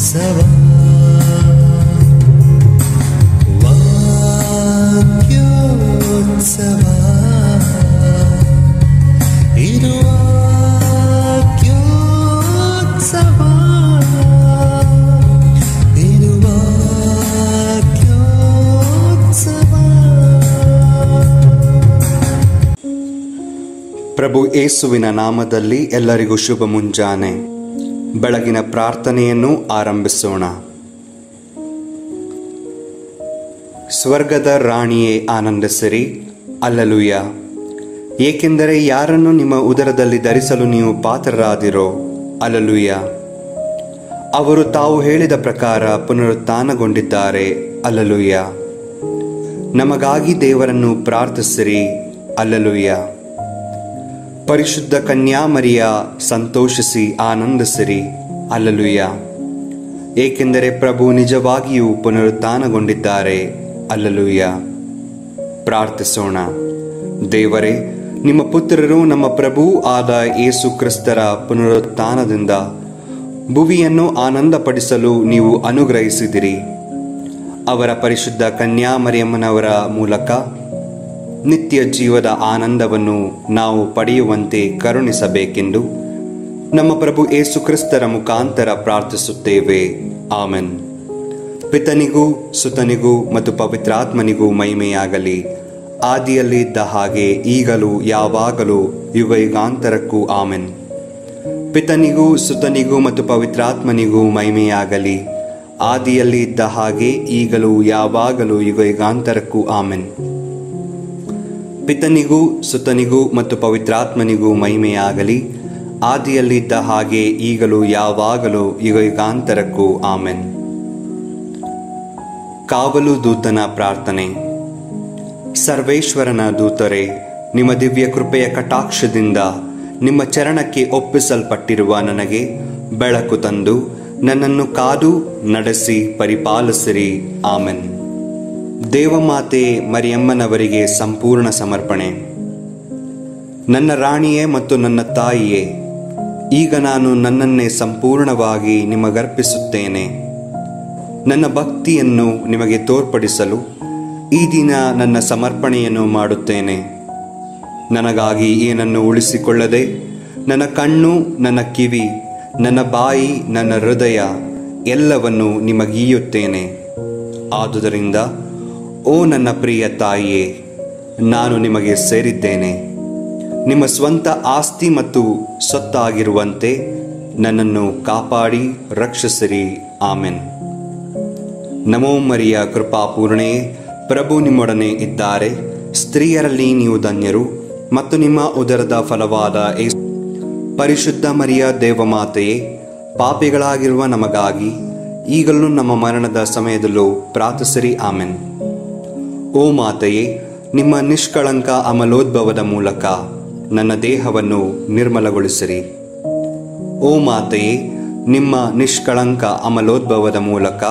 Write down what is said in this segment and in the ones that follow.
ಉತ್ಸವ ವಾಕ್ಯೋತ್ಸವ. ಇರುವ ಪ್ರಭು ಏಸುವಿನ ನಾಮದಲ್ಲಿ ಎಲ್ಲರಿಗೂ ಶುಭ ಮುಂಜಾನೆ. ಬೆಳಗಿನ ಪ್ರಾರ್ಥನೆಯನ್ನು ಆರಂಭಿಸೋಣ. ಸ್ವರ್ಗದ ರಾಣಿಯೇ ಆನಂದಿಸಿರಿ. ಅಲ್ಲಲುಯ್ಯ. ಏಕೆಂದರೆ ಯಾರನ್ನು ನಿಮ್ಮ ಉದರದಲ್ಲಿ ಧರಿಸಲು ನೀವು ಪಾತ್ರರಾದಿರೋ? ಅಲ್ಲಲುಯ್ಯ. ಅವರು ತಾವು ಹೇಳಿದ ಪ್ರಕಾರ ಪುನರುತ್ಥಾನಗೊಂಡಿದ್ದಾರೆ. ಅಲ್ಲಲುಯ್ಯ. ನಮಗಾಗಿ ದೇವರನ್ನು ಪ್ರಾರ್ಥಿಸಿರಿ. ಅಲ್ಲಲುಯ್ಯ. ಪರಿಶುದ್ಧ ಕನ್ಯಾಮರಿಯ ಸಂತೋಷಿಸಿ, ಆನಂದಿಸಿರಿ. ಅಲ್ಲಲುಯ್ಯ. ಏಕೆಂದರೆ ಪ್ರಭು ನಿಜವಾಗಿಯೂ ಪುನರುತ್ಥಾನಗೊಂಡಿದ್ದಾರೆ. ಅಲ್ಲಲುಯ್ಯ. ಪ್ರಾರ್ಥಿಸೋಣ. ದೇವರೇ, ನಿಮ್ಮ ಪುತ್ರರು ನಮ್ಮ ಪ್ರಭು ಆದ ಯೇಸು ಕ್ರಿಸ್ತರ ಪುನರುತ್ಥಾನದಿಂದ ಭುವಿಯನ್ನು ಆನಂದಪಡಿಸಲು ನೀವು ಅನುಗ್ರಹಿಸಿದಿರಿ. ಅವರ ಪರಿಶುದ್ಧ ಕನ್ಯಾಮರಿಯಮ್ಮನವರ ಮೂಲಕ ನಿತ್ಯ ಜೀವದ ಆನಂದವನ್ನು ನಾವು ಪಡೆಯುವಂತೆ ಕರುಣಿಸಬೇಕೆಂದು ನಮ್ಮ ಪ್ರಭು ಏಸು ಕ್ರಿಸ್ತರ ಮುಖಾಂತರ ಪ್ರಾರ್ಥಿಸುತ್ತೇವೆ. ಆಮೆನ್. ಪಿತನಿಗೂ, ಸುತನಿಗೂ ಮತ್ತು ಪವಿತ್ರಾತ್ಮನಿಗೂ ಮಹಿಮೆಯಾಗಲಿ. ಆದಿಯಲ್ಲಿ ಇದ್ದ ಹಾಗೆ ಈಗಲೂ, ಯಾವಾಗಲೂ ಯುಗ ಯುಗಾಂತರಕ್ಕೂ ಆಮೆನ್. ಪಿತನಿಗೂ, ಸುತನಿಗೂ ಮತ್ತು ಪವಿತ್ರಾತ್ಮನಿಗೂ ಮಹಿಮೆಯಾಗಲಿ. ಆದಿಯಲ್ಲಿ ಇದ್ದ ಹಾಗೆ ಈಗಲೂ, ಯಾವಾಗಲೂ ಯುಗ ಯುಗಾಂತರಕ್ಕೂ ಆಮೆನ್. ಪಿತನಿಗೂ, ಸುತನಿಗೂ ಮತ್ತು ಪವಿತ್ರಾತ್ಮನಿಗೂ ಮಹಿಮೆಯಾಗಲಿ. ಆದಿಯಲ್ಲಿದ್ದ ಹಾಗೆ ಈಗಲೂ ಯಾವಾಗಲೂ ಯುಗ ಯುಗಾಂತರಕ್ಕೂ ಆಮೆನ್. ಕಾವಲು ದೂತನ ಪ್ರಾರ್ಥನೆ. ಸರ್ವೇಶ್ವರನ ದೂತರೇ, ನಿಮ್ಮ ದಿವ್ಯ ಕೃಪೆಯ ಕಟಾಕ್ಷದಿಂದ ನಿಮ್ಮ ಚರಣಕ್ಕೆ ಒಪ್ಪಿಸಲ್ಪಟ್ಟಿರುವ ನನಗೆ ಬೆಳಕು ತಂದು ನನ್ನನ್ನು ಕಾದು ನಡೆಸಿ ಪರಿಪಾಲಿಸಿರಿ. ಆಮೆನ್. ದೇವಮಾತೆ ಮರಿಯಮ್ಮನವರಿಗೆ ಸಂಪೂರ್ಣ ಸಮರ್ಪಣೆ. ನನ್ನ ರಾಣಿಯೇ ಮತ್ತು ನನ್ನ ತಾಯಿಯೇ, ಈಗ ನಾನು ನನ್ನನ್ನೇ ಸಂಪೂರ್ಣವಾಗಿ ನಿಮಗರ್ಪಿಸುತ್ತೇನೆ. ನನ್ನ ಭಕ್ತಿಯನ್ನು ನಿಮಗೆ ತೋರ್ಪಡಿಸಲು ಈ ದಿನ ನನ್ನ ಸಮರ್ಪಣೆಯನ್ನು ಮಾಡುತ್ತೇನೆ. ನನಗಾಗಿ ಏನನ್ನು ಉಳಿಸಿಕೊಳ್ಳದೆ, ನನ್ನ ಕಣ್ಣು, ನನ್ನ ಕಿವಿ, ನನ್ನ ಬಾಯಿ, ನನ್ನ ಹೃದಯ ಎಲ್ಲವನ್ನು ನಿಮಗೀಯುತ್ತೇನೆ. ಆದುದರಿಂದ ಓ ನನ್ನ ಪ್ರಿಯ ತಾಯಿಯೇ, ನಾನು ನಿಮಗೆ ಸೇರಿದ್ದೇನೆ. ನಿಮ್ಮ ಸ್ವಂತ ಆಸ್ತಿ ಮತ್ತು ಸೊತ್ತಾಗಿರುವಂತೆ ನನ್ನನ್ನು ಕಾಪಾಡಿ, ರಕ್ಷಿಸಿರಿ. ಆಮೆನ್. ನಮೋ ಮರಿಯ ಕೃಪಾಪೂರ್ಣೆ, ಪ್ರಭು ನಿಮ್ಮೊಡನೆ ಇದ್ದಾರೆ. ಸ್ತ್ರೀಯರಲ್ಲಿ ನೀವು ಧನ್ಯರು ಮತ್ತು ನಿಮ್ಮ ಉದರದ ಫಲವಾದ ಪರಿಶುದ್ಧ ಮರಿಯ ದೇವಮಾತೆಯೇ, ಪಾಪಿಗಳಾಗಿರುವ ನಮಗಾಗಿ ಈಗಲೂ ನಮ್ಮ ಮರಣದ ಸಮಯದಲ್ಲೂ ಪ್ರಾರ್ಥಿಸಿರಿ. ಆಮೆನ್. ಓ ಮಾತೆಯೇ, ನಿಮ್ಮ ನಿಷ್ಕಳಂಕ ಅಮಲೋದ್ಭವದ ಮೂಲಕ ನನ್ನ ದೇಹವನ್ನು ನಿರ್ಮಲಗೊಳಿಸಿರಿ. ಓ ಮಾತೆಯೇ, ನಿಮ್ಮ ನಿಷ್ಕಳಂಕ ಅಮಲೋದ್ಭವದ ಮೂಲಕ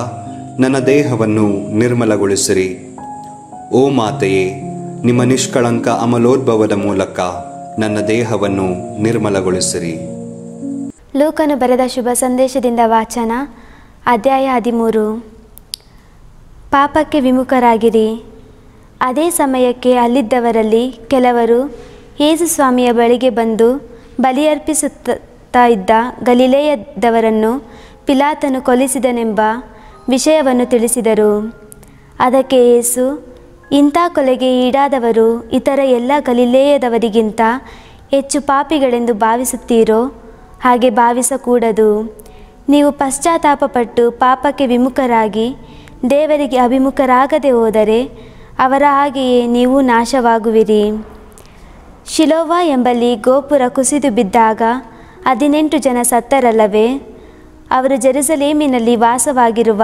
ನನ್ನ ದೇಹವನ್ನು ನಿರ್ಮಲಗೊಳಿಸಿರಿ. ಓ ಮಾತೆಯೇ, ನಿಮ್ಮ ನಿಷ್ಕಳಂಕ ಅಮಲೋದ್ಭವದ ಮೂಲಕ ನನ್ನ ದೇಹವನ್ನು ನಿರ್ಮಲಗೊಳಿಸಿರಿ. ಲೂಕನು ಬರೆದ ಶುಭ ಸಂದೇಶದಿಂದ ವಾಚನ ಅಧ್ಯಾಯ ಹದಿಮೂರು. ಪಾಪಕ್ಕೆ ವಿಮುಖರಾಗಿರಿ. ಅದೇ ಸಮಯಕ್ಕೆ ಅಲ್ಲಿದ್ದವರಲ್ಲಿ ಕೆಲವರು ಯೇಸು ಸ್ವಾಮಿಯ ಬಳಿಗೆ ಬಂದು ಬಲಿಯರ್ಪಿಸುತ್ತಾ ಇದ್ದ ಗಲಿಲೇಯದವರನ್ನು ಪಿಲಾತನು ಕೊಲಿಸಿದನೆಂಬ ವಿಷಯವನ್ನು ತಿಳಿಸಿದರು. ಅದಕ್ಕೆ ಯೇಸು, ಇಂಥ ಕೊಲೆಗೆ ಈಡಾದವರು ಇತರ ಎಲ್ಲ ಗಲಿಲೇಯದವರಿಗಿಂತ ಹೆಚ್ಚು ಪಾಪಿಗಳೆಂದು ಭಾವಿಸುತ್ತೀರೋ? ಹಾಗೆ ಭಾವಿಸಕೂಡದು. ನೀವು ಪಶ್ಚಾತ್ತಾಪಪಟ್ಟು ಪಾಪಕ್ಕೆ ವಿಮುಖರಾಗಿ ದೇವರಿಗೆ ಅಭಿಮುಖರಾಗದೆ ಹೋದರೆ ಅವರ ಹಾಗೆಯೇ ನೀವು ನಾಶವಾಗುವಿರಿ. ಶಿಲೋವ ಎಂಬಲ್ಲಿ ಗೋಪುರ ಕುಸಿದು ಬಿದ್ದಾಗ ಹದಿನೆಂಟು ಜನ ಸತ್ತರಲ್ಲವೇ? ಅವರು ಜೆರುಸಲೇಮಿನಲ್ಲಿ ವಾಸವಾಗಿರುವ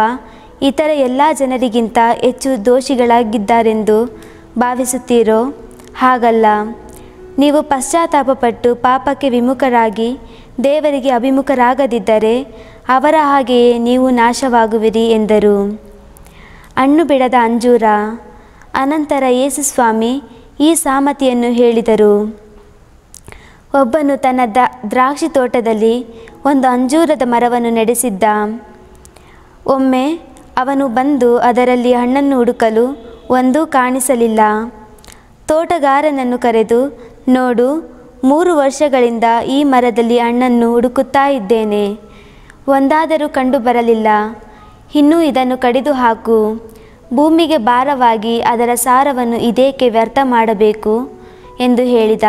ಇತರ ಎಲ್ಲ ಜನರಿಗಿಂತ ಹೆಚ್ಚು ದೋಷಿಗಳಾಗಿದ್ದಾರೆಂದು ಭಾವಿಸುತ್ತೀರೋ? ಹಾಗಲ್ಲ. ನೀವು ಪಶ್ಚಾತ್ತಾಪಪಟ್ಟು ಪಾಪಕ್ಕೆ ವಿಮುಖರಾಗಿ ದೇವರಿಗೆ ಅಭಿಮುಖರಾಗದಿದ್ದರೆ ಅವರ ಹಾಗೆಯೇ ನೀವು ನಾಶವಾಗುವಿರಿ ಎಂದರು. ಹಣ್ಣು ಬಿಡದ ಅಂಜೂರ ಅನಂತರ ಯೇಸುಸ್ವಾಮಿ ಈ ಸಾಮತಿಯನ್ನು ಹೇಳಿದರು. ಒಬ್ಬನು ತನ್ನ ದ, ದ್ರಾಕ್ಷಿ ತೋಟದಲ್ಲಿ ಒಂದು ಅಂಜೂರದ ಮರವನ್ನು ನಡೆಸಿದ್ದ. ಒಮ್ಮೆ ಅವನು ಬಂದು ಅದರಲ್ಲಿ ಹಣ್ಣನ್ನು ಹುಡುಕಲು ಒಂದೂ ಕಾಣಿಸಲಿಲ್ಲ. ತೋಟಗಾರನನ್ನು ಕರೆದು, ನೋಡು, ಮೂರು ವರ್ಷಗಳಿಂದ ಈ ಮರದಲ್ಲಿ ಹಣ್ಣನ್ನು ಹುಡುಕುತ್ತಾ ಇದ್ದೇನೆ. ಒಂದಾದರೂ ಕಂಡು ಬರಲಿಲ್ಲ ಇನ್ನೂ ಇದನ್ನು ಕಡಿದು ಹಾಕು. ಭೂಮಿಗೆ ಭಾರವಾಗಿ ಅದರ ಸಾರವನ್ನು ಇದೇಕೆ ವ್ಯರ್ಥ ಮಾಡಬೇಕು? ಎಂದು ಹೇಳಿದ.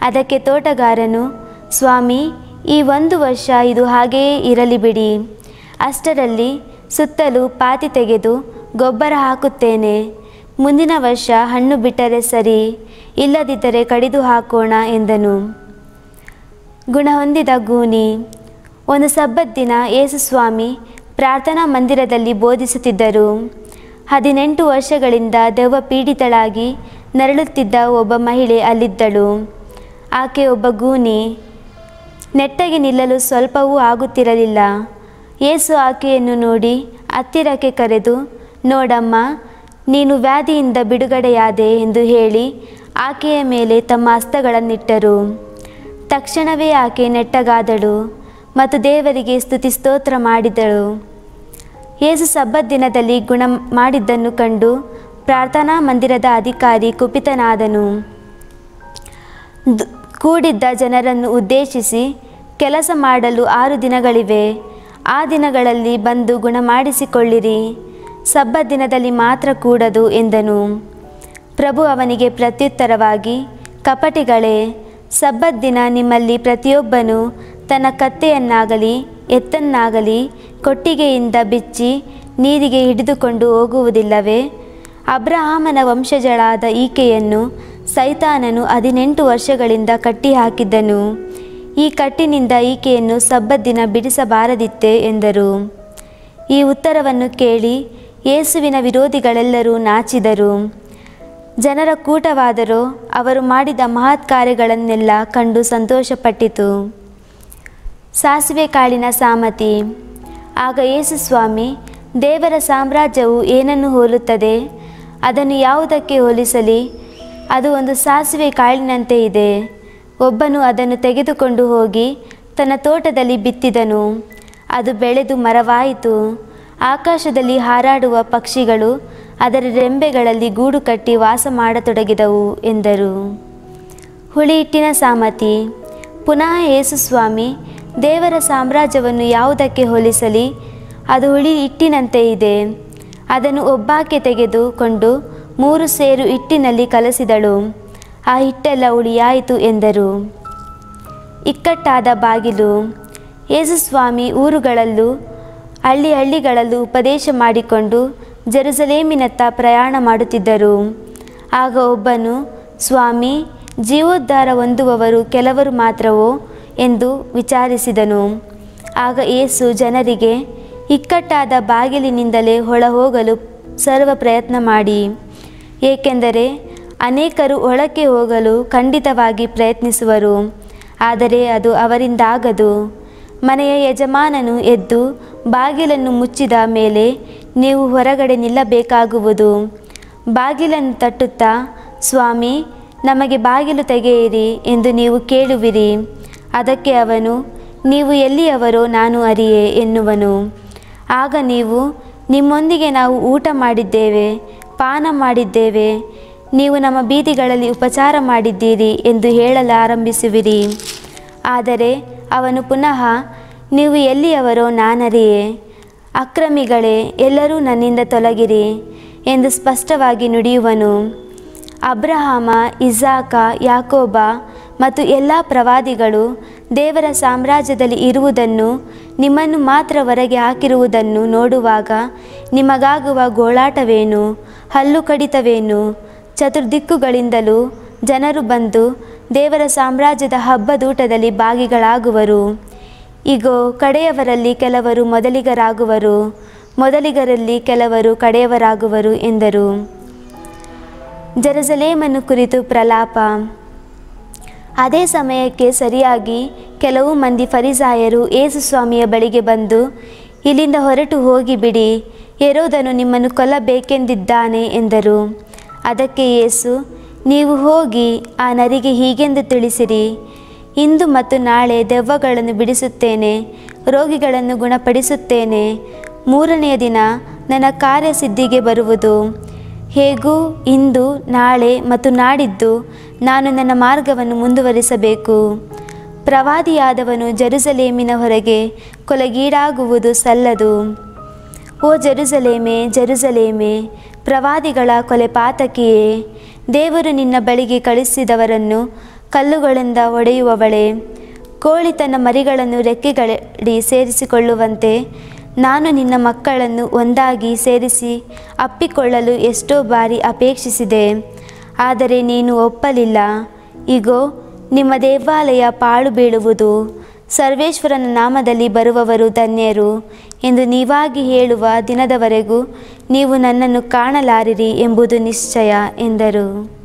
ಅದಕ್ಕೆ ತೋಟಗಾರನು, ಸ್ವಾಮಿ, ಈ ಒಂದು ವರ್ಷ ಇದು ಹಾಗೆಯೇ ಇರಲಿ ಬಿಡಿ. ಅಷ್ಟರಲ್ಲಿ ಸುತ್ತಲೂ ಪಾತಿ ತೆಗೆದು ಗೊಬ್ಬರ ಹಾಕುತ್ತೇನೆ. ಮುಂದಿನ ವರ್ಷ ಹಣ್ಣು ಬಿಟ್ಟರೆ ಸರಿ, ಇಲ್ಲದಿದ್ದರೆ ಕಡಿದು ಹಾಕೋಣ ಎಂದನು. ಗುಣ ಹೊಂದಿದ ಗೂನಿ, ಒಂದು ಸಬ್ಬದ್ದಿನ ಯೇಸುಸ್ವಾಮಿ ಪ್ರಾರ್ಥನಾ ಮಂದಿರದಲ್ಲಿ ಬೋಧಿಸುತ್ತಿದ್ದರು. ಹದಿನೆಂಟು ವರ್ಷಗಳಿಂದ ದೆವ್ವ ಪೀಡಿತಳಾಗಿ ನರಳುತ್ತಿದ್ದ ಒಬ್ಬ ಮಹಿಳೆ ಅಲ್ಲಿದ್ದಳು. ಆಕೆ ಒಬ್ಬ ಗೂನಿ. ನೆಟ್ಟಗೆ ನಿಲ್ಲಲು ಸ್ವಲ್ಪವೂ ಆಗುತ್ತಿರಲಿಲ್ಲ. ಏಸು ಆಕೆಯನ್ನು ನೋಡಿ ಹತ್ತಿರಕ್ಕೆ ಕರೆದು, ನೋಡಮ್ಮ, ನೀನು ವ್ಯಾಧಿಯಿಂದ ಬಿಡುಗಡೆಯಾದೆ ಎಂದು ಹೇಳಿ ಆಕೆಯ ಮೇಲೆ ತಮ್ಮ ಹಸ್ತಗಳನ್ನಿಟ್ಟರು. ತಕ್ಷಣವೇ ಆಕೆ ನೆಟ್ಟಗಾದಳು ಮತ್ತು ದೇವರಿಗೆ ಸ್ತುತಿ ಸ್ತೋತ್ರ ಮಾಡಿದಳು. ಯೇಸು ಸಬ್ಬತ್ ದಿನದಲ್ಲಿ ಗುಣ ಮಾಡಿದ್ದನ್ನು ಕಂಡು ಪ್ರಾರ್ಥನಾ ಮಂದಿರದ ಅಧಿಕಾರಿ ಕುಪಿತನಾದನು. ಕೂಡಿದ್ದ ಜನರನ್ನು ಉದ್ದೇಶಿಸಿ ಕೆಲಸ ಮಾಡಲು ಆರು ದಿನಗಳಿವೆ. ಆ ದಿನಗಳಲ್ಲಿ ಬಂದು ಗುಣ ಮಾಡಿಸಿಕೊಳ್ಳಿರಿ ಸಬ್ಬತ್ ದಿನದಲ್ಲಿ ಮಾತ್ರ ಕೂಡದು ಎಂದನು. ಪ್ರಭು ಅವನಿಗೆ ಪ್ರತ್ಯುತ್ತರವಾಗಿ, ಕಪಟಿಗಳೇ ಸಬ್ಬದ್ದಿನ ನಿಮ್ಮಲ್ಲಿ ಪ್ರತಿಯೊಬ್ಬನು ತನ್ನ ಕತ್ತೆಯನ್ನಾಗಲಿ ಎತ್ತನ್ನಾಗಲಿ ಕೊಟ್ಟಿಗೆಯಿಂದ ಬಿಚ್ಚಿ ನೀರಿಗೆ ಹಿಡಿದುಕೊಂಡು ಹೋಗುವುದಿಲ್ಲವೇ? ಅಬ್ರಹಾಮನ ವಂಶಜಳಾದ ಈಕೆಯನ್ನು ಸೈತಾನನು ಹದಿನೆಂಟು ವರ್ಷಗಳಿಂದ ಕಟ್ಟಿಹಾಕಿದ್ದನು. ಈ ಕಟ್ಟಿನಿಂದ ಈಕೆಯನ್ನು ಸಬ್ಬದ್ದಿನ ಬಿಡಿಸಬಾರದಿತ್ತೆ ಎಂದರು. ಈ ಉತ್ತರವನ್ನು ಕೇಳಿ ಯೇಸುವಿನ ವಿರೋಧಿಗಳೆಲ್ಲರೂ ನಾಚಿದರು. ಜನರ ಕೂಟವಾದರೂ ಅವರು ಮಾಡಿದ ಮಹತ್ ಕಾರ್ಯಗಳನ್ನೆಲ್ಲ ಕಂಡು ಸಂತೋಷಪಟ್ಟಿತು. ಸಾಸಿವೆ ಕಾಳಿನ ಸಾಮತಿ ಆಗ ಯೇಸು ಸ್ವಾಮಿ, ದೇವರ ಸಾಮ್ರಾಜ್ಯವು ಏನನ್ನು ಹೋಲುತ್ತದೆ? ಅದನ್ನು ಯಾವುದಕ್ಕೆ ಹೋಲಿಸಲಿ? ಅದು ಒಂದು ಸಾಸಿವೆ ಕಾಳಿನಂತೆ ಇದೆ. ಒಬ್ಬನು ಅದನ್ನು ತೆಗೆದುಕೊಂಡು ಹೋಗಿ ತನ್ನ ತೋಟದಲ್ಲಿ ಬಿತ್ತಿದನು. ಅದು ಬೆಳೆದು ಮರವಾಯಿತು. ಆಕಾಶದಲ್ಲಿ ಹಾರಾಡುವ ಪಕ್ಷಿಗಳು ಅದರ ರೆಂಬೆಗಳಲ್ಲಿ ಗೂಡು ಕಟ್ಟಿ ವಾಸ ಮಾಡತೊಡಗಿದವು ಎಂದರು. ಹುಳಿ ಹಿಟ್ಟಿನ ಸಾಮತಿ ಪುನಃ ಯೇಸು ಸ್ವಾಮಿ ದೇವರ ಸಾಮ್ರಾಜ್ಯವನ್ನು ಯಾವುದಕ್ಕೆ ಹೋಲಿಸಲಿ? ಅದು ಹುಳಿ ಹಿಟ್ಟಿನಂತೆ ಇದೆ. ಅದನ್ನು ಒಬ್ಬಾಕೆ ತೆಗೆದುಕೊಂಡು ಮೂರು ಸೇರು ಹಿಟ್ಟಿನಲ್ಲಿ ಕಲಸಿದಳು. ಆ ಹಿಟ್ಟೆಲ್ಲ ಉಳಿಯಾಯಿತು ಎಂದರು. ಇಕ್ಕಟ್ಟಾದ ಬಾಗಿಲು. ಯೇಸುಸ್ವಾಮಿ ಊರುಗಳಲ್ಲೂ, ಹಳ್ಳಿ ಹಳ್ಳಿಗಳಲ್ಲೂ ಉಪದೇಶ ಮಾಡಿಕೊಂಡು ಜೆರುಸಲೇಮಿನತ್ತ ಪ್ರಯಾಣ ಮಾಡುತ್ತಿದ್ದರು. ಆಗ ಒಬ್ಬನು, ಸ್ವಾಮಿ, ಜೀವೋದ್ಧಾರ ಹೊಂದುವವರು ಕೆಲವರು ಮಾತ್ರವೋ? ಎಂದು ವಿಚಾರಿಸಿದನು. ಆಗ ಏಸು ಜನರಿಗೆ, ಇಕ್ಕಟ್ಟಾದ ಬಾಗಿಲಿನಿಂದಲೇ ಒಳಹೋಗಲು ಸರ್ವ ಪ್ರಯತ್ನ ಮಾಡಿ. ಏಕೆಂದರೆ, ಅನೇಕರು ಒಳಕ್ಕೆ ಹೋಗಲು ಖಂಡಿತವಾಗಿ ಪ್ರಯತ್ನಿಸುವರು. ಆದರೆ ಅದು ಅವರಿಂದಾಗದು. ಮನೆಯ ಯಜಮಾನನು ಎದ್ದು ಬಾಗಿಲನ್ನು ಮುಚ್ಚಿದ ಮೇಲೆ ನೀವು ಹೊರಗಡೆ ನಿಲ್ಲಬೇಕಾಗುವುದು. ಬಾಗಿಲನ್ನು ತಟ್ಟುತ್ತಾ, ಸ್ವಾಮಿ, ನಮಗೆ ಬಾಗಿಲು ತೆಗೆಯಿರಿ ಎಂದು ನೀವು ಕೇಳುವಿರಿ. ಅದಕ್ಕೆ ಅವನು, ನೀವು ಎಲ್ಲಿಯವರೋ ನಾನು ಅರಿಯೆ ಎನ್ನುವನು. ಆಗ ನೀವು, ನಿಮ್ಮೊಂದಿಗೆ ನಾವು ಊಟ ಮಾಡಿದ್ದೇವೆ, ಪಾನ ಮಾಡಿದ್ದೇವೆ, ನೀವು ನಮ್ಮ ಬೀದಿಗಳಲ್ಲಿ ಉಪಚಾರ ಮಾಡಿದ್ದೀರಿ ಎಂದು ಹೇಳಲಾರಂಭಿಸುವಿರಿ. ಆದರೆ ಅವನು ಪುನಃ, ನೀವು ಎಲ್ಲಿಯವರೋ ನಾನರಿಯೇ, ಅಕ್ರಮಿಗಳೇ, ಎಲ್ಲರೂ ನನ್ನಿಂದ ತೊಲಗಿರಿ ಎಂದು ಸ್ಪಷ್ಟವಾಗಿ ನುಡಿಯುವನು. ಅಬ್ರಹಾಮ, ಇಸಾಕ, ಯಾಕೋಬ ಮತ್ತು ಎಲ್ಲ ಪ್ರವಾದಿಗಳು ದೇವರ ಸಾಮ್ರಾಜ್ಯದಲ್ಲಿ ಇರುವುದನ್ನು, ನಿಮ್ಮನ್ನು ಮಾತ್ರ ಹೊರಗೆ ಹಾಕಿರುವುದನ್ನು ನೋಡುವಾಗ ನಿಮಗಾಗುವ ಗೋಳಾಟವೇನು, ಹಲ್ಲು ಕಡಿತವೇನು? ಚತುರ್ದಿಕ್ಕುಗಳಿಂದಲೂ ಜನರು ಬಂದು ದೇವರ ಸಾಮ್ರಾಜ್ಯದ ಹಬ್ಬದೂಟದಲ್ಲಿ ಭಾಗಿಗಳಾಗುವರು. ಇಗೋ, ಕಡೆಯವರಲ್ಲಿ ಕೆಲವರು ಮೊದಲಿಗರಾಗುವರು, ಮೊದಲಿಗರಲ್ಲಿ ಕೆಲವರು ಕಡೆಯವರಾಗುವರು ಎಂದರು. ಜೆರುಸಲೇಮನ್ನು ಕುರಿತು ಪ್ರಲಾಪ. ಅದೇ ಸಮಯಕ್ಕೆ ಸರಿಯಾಗಿ ಕೆಲವು ಮಂದಿ ಫರಿಸಾಯರು ಏಸು ಸ್ವಾಮಿಯ ಬಳಿಗೆ ಬಂದು, ಇಲ್ಲಿಂದ ಹೊರಟು ಹೋಗಿ ಬಿಡಿ, ಹೆರೋದನು ನಿಮ್ಮನ್ನು ಕೊಲ್ಲಬೇಕೆಂದಿದ್ದಾನೆ ಎಂದರು. ಅದಕ್ಕೆ ಯೇಸು, ನೀವು ಹೋಗಿ ಆ ನರಿಗೆ ಹೀಗೆಂದು ತಿಳಿಸಿರಿ, ಇಂದು ಮತ್ತು ನಾಳೆ ದೆವ್ವಗಳನ್ನು ಬಿಡಿಸುತ್ತೇನೆ, ರೋಗಿಗಳನ್ನು ಗುಣಪಡಿಸುತ್ತೇನೆ, ಮೂರನೆಯ ದಿನ ನನ್ನ ಕಾರ್ಯಸಿದ್ಧಿಗೆ ಬರುವುದು. ಹೇಗೂ ಇಂದು, ನಾಳೆ ಮತ್ತು ನಾಡಿದ್ದು ನಾನು ನನ್ನ ಮಾರ್ಗವನ್ನು ಮುಂದುವರಿಸಬೇಕು. ಪ್ರವಾದಿಯಾದವನು ಜೆರುಸಲೇಮಿನ ಹೊರಗೆ ಕೊಲೆಗೀಡಾಗುವುದು ಸಲ್ಲದು. ಓ ಜೆರುಸಲೇಮೆ ಜೆರುಸಲೇಮೆ, ಪ್ರವಾದಿಗಳ ಕೊಲೆ ಪಾತಕಿಯೇ, ದೇವರು ನಿನ್ನ ಬಳಿಗೆ ಕಳಿಸಿದವರನ್ನು ಕಲ್ಲುಗಳಿಂದ ಒಡೆಯುವವಳೆ, ಕೋಳಿ ತನ್ನ ಮರಿಗಳನ್ನು ರೆಕ್ಕೆಗಳಡಿ ಸೇರಿಸಿಕೊಳ್ಳುವಂತೆ ನಾನು ನಿನ್ನ ಮಕ್ಕಳನ್ನು ಒಂದಾಗಿ ಸೇರಿಸಿ ಅಪ್ಪಿಕೊಳ್ಳಲು ಎಷ್ಟೋ ಬಾರಿ ಅಪೇಕ್ಷಿಸಿದೆ. ಆದರೆ ನೀನು ಒಪ್ಪಲಿಲ್ಲ. ಇಗೋ, ನಿಮ್ಮ ದೇವಾಲಯ ಪಾಳು ಬೀಳುವುದು. ಸರ್ವೇಶ್ವರನ ನಾಮದಲ್ಲಿ ಬರುವವರು ಧನ್ಯರು ಎಂದು ನೀವಾಗಿ ಹೇಳುವ ದಿನದವರೆಗೂ ನೀವು ನನ್ನನ್ನು ಕಾಣಲಾರಿರಿ ಎಂಬುದು ನಿಶ್ಚಯ ಎಂದರು.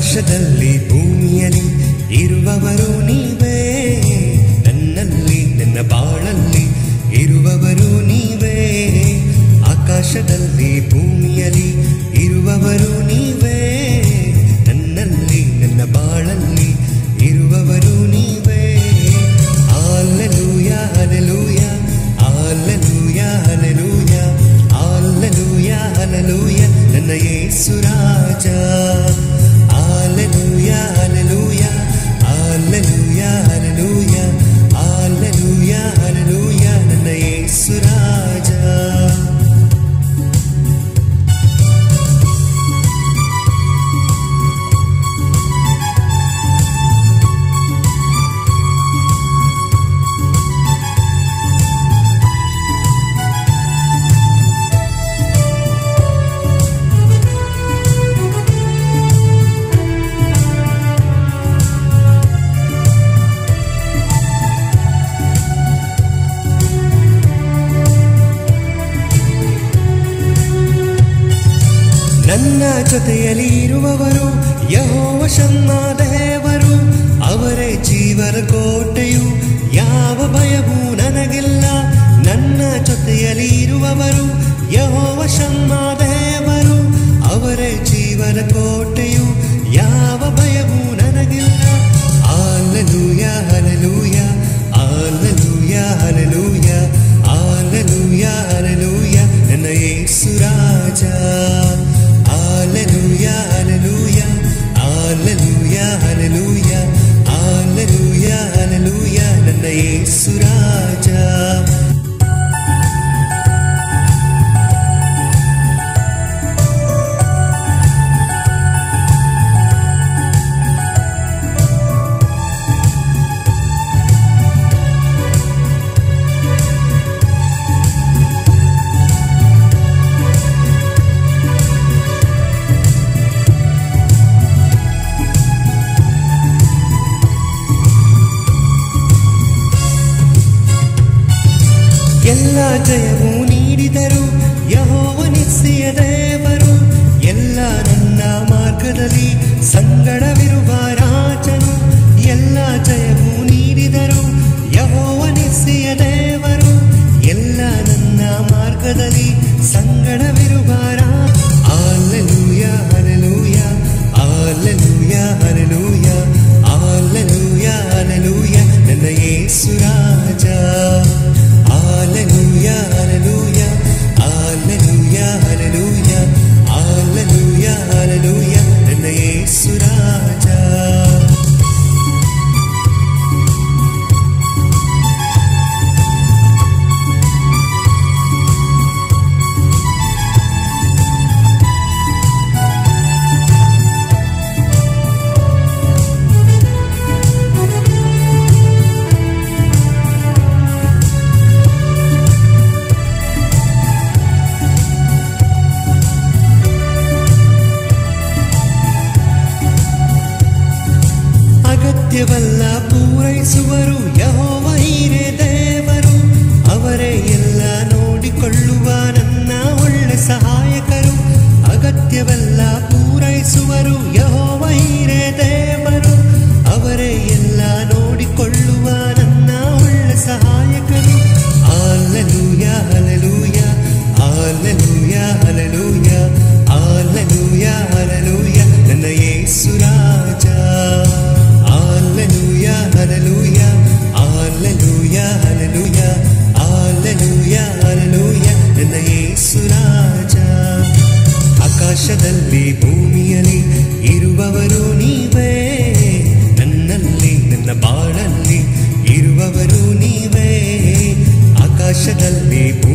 ಆಕಾಶದಲ್ಲಿ ಭೂಮಿಯಲ್ಲಿ ಇರುವವರು ನೀವೇ. ನನ್ನಲ್ಲಿ, ನನ್ನ ಬಾಳಲ್ಲಿ ಇರುವವರು ನೀವೇ. ಆಕಾಶದಲ್ಲಿ, ಭೂಮಿಯಲ್ಲಿ ಇರುವವರು ನೀವೇ. ನನ್ನಲ್ಲಿ, ನನ್ನ ಬಾಳಲ್ಲಿ ಇರುವವರು ನೀವೇ. Alleluia alleluia alleluia alleluia alleluia alleluia ನನ್ನ ಯೇಸು hallelujah. ನನ್ನ ಜೊತೆಯಲ್ಲಿ ಇರುವವರು ಯಹೋವ ದೇವರು. ಅವರೇ ಜೀವನ ಕೋಟೆಯು, ಯಾವ ಭಯವೂ ನನಗಿಲ್ಲ. ನನ್ನ ಜೊತೆಯಲ್ಲಿ ಇರುವವರು ಯಹೋವ ದೇವರು. ಅವರೇ ಜೀವನ ಕೋಟೆಯು, ಯಾವ ಭಯವೂ ನನಗಿಲ್ಲ. Alleluia hallelujah. ಎಲ್ಲ ಜಯವೂ ನೀಡಿದರು. ಯಹೋವನಿಸಿಯ ದೇವರು. ಎಲ್ಲ ನನ್ನ ಮಾರ್ಗದಲ್ಲಿ ಸಂಗಡವಿರುವ ರಾಜನು. ಎಲ್ಲ ಜಯವೂ ನೀಡಿದರು. ಯಹೋವನಿಸಿಯ ದೇವರು. ಎಲ್ಲ ನನ್ನ ಮಾರ್ಗದಲ್ಲಿ ಸಂಗಡವಿರುವ ಆಕಾಶದಲ್ಲಿ ಭೂಮಿಯಲ್ಲಿ